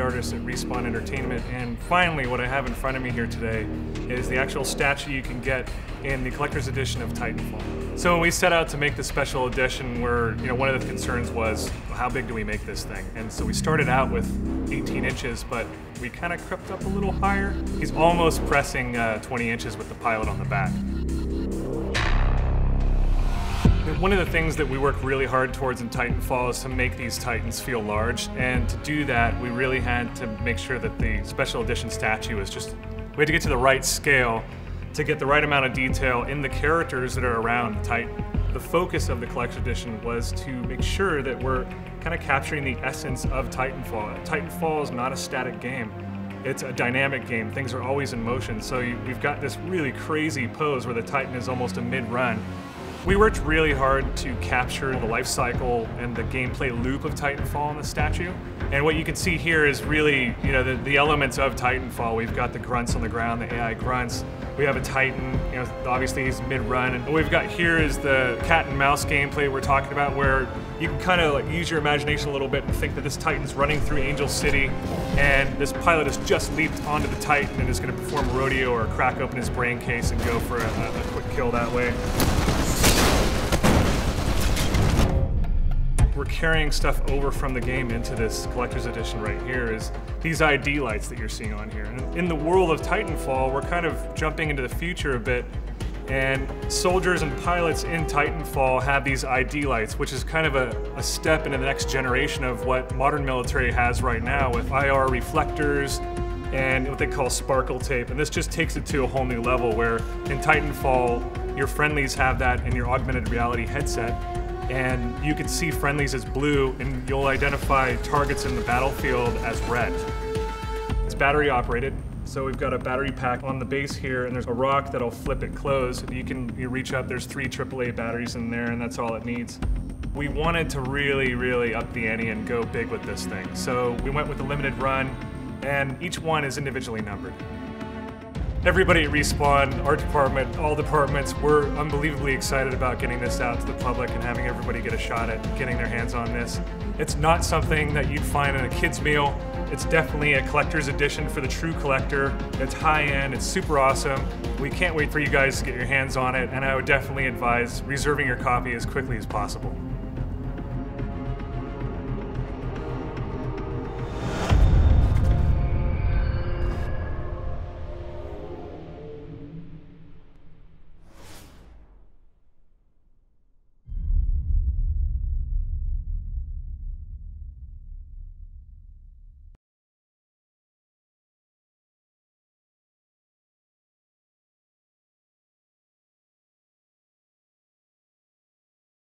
artists at Respawn Entertainment. And finally, what I have in front of me here today is the actual statue you can get in the collector's edition of Titanfall. So when we set out to make the special edition, where you know one of the concerns was how big do we make this thing? And so we started out with 18 inches, but we kind of crept up a little higher. He's almost pressing uh, 20 inches with the pilot on the back. One of the things that we work really hard towards in Titanfall is to make these Titans feel large, and to do that, we really had to make sure that the special edition statue is just, we had to get to the right scale to get the right amount of detail in the characters that are around the Titan. The focus of the collection edition was to make sure that we're kind of capturing the essence of Titanfall. Titanfall is not a static game. It's a dynamic game. Things are always in motion. So you, we've got this really crazy pose where the Titan is almost a mid-run we worked really hard to capture the life cycle and the gameplay loop of Titanfall in the statue. And what you can see here is really, you know, the, the elements of Titanfall. We've got the grunts on the ground, the AI grunts. We have a Titan, you know, obviously he's mid-run. And what we've got here is the cat and mouse gameplay we're talking about where you can kind of like use your imagination a little bit and think that this Titan's running through Angel City and this pilot has just leaped onto the Titan and is going to perform a rodeo or crack open his brain case and go for a, a quick kill that way. We're carrying stuff over from the game into this collector's edition right here is these ID lights that you're seeing on here. And in the world of Titanfall, we're kind of jumping into the future a bit and soldiers and pilots in Titanfall have these ID lights, which is kind of a, a, step into the next generation of what modern military has right now with IR reflectors and what they call sparkle tape. And this just takes it to a whole new level where in Titanfall, your friendlies have that in your augmented reality headset and you can see friendlies as blue and you'll identify targets in the battlefield as red. It's battery operated, so we've got a battery pack on the base here and there's a rock that'll flip it closed. You can you reach up, there's three AAA batteries in there and that's all it needs. We wanted to really, really up the ante and go big with this thing. So we went with a limited run and each one is individually numbered. Everybody at Respawn, our department, all departments, we're unbelievably excited about getting this out to the public and having everybody get a shot at getting their hands on this. It's not something that you'd find in a kid's meal. It's definitely a collector's edition for the true collector. It's high end, it's super awesome. We can't wait for you guys to get your hands on it, and I would definitely advise reserving your copy as quickly as possible.